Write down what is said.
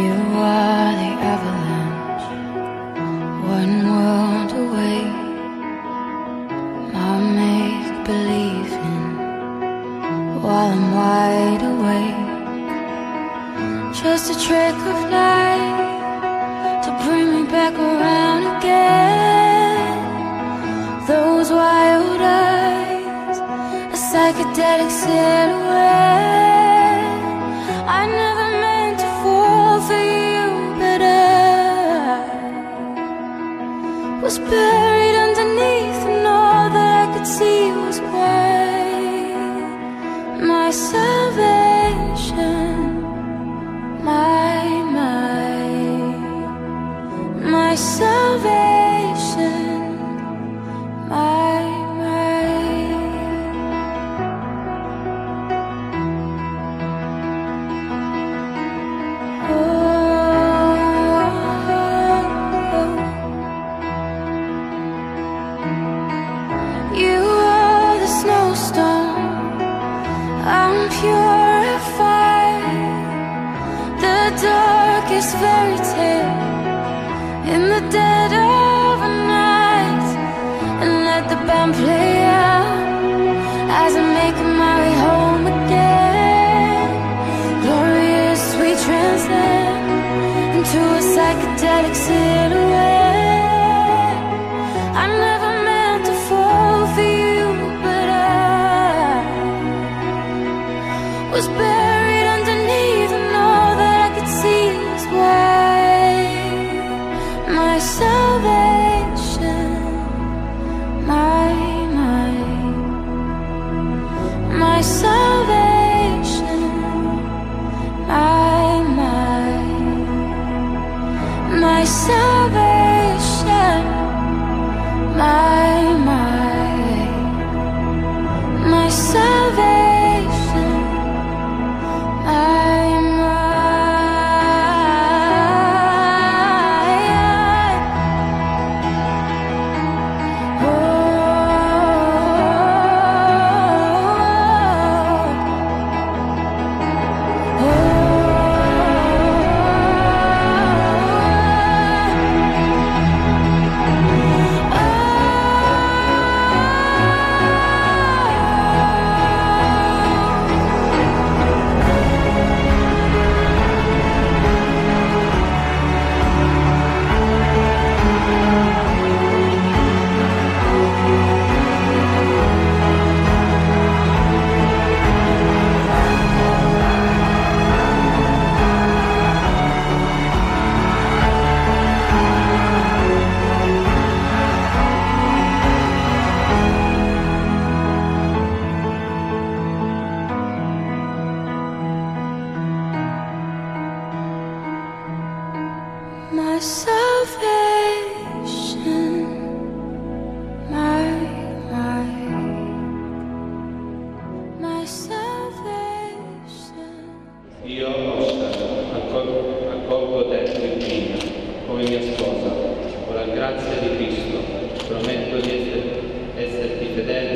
You are the avalanche, one world away. I make believe while I'm wide awake. Just a trick of light to bring me back around again. Those wild eyes, a psychedelic silhouette. Darkest fairy tale in the dead of summer come mia sposa, con la grazia di Cristo, prometto di esserti fedele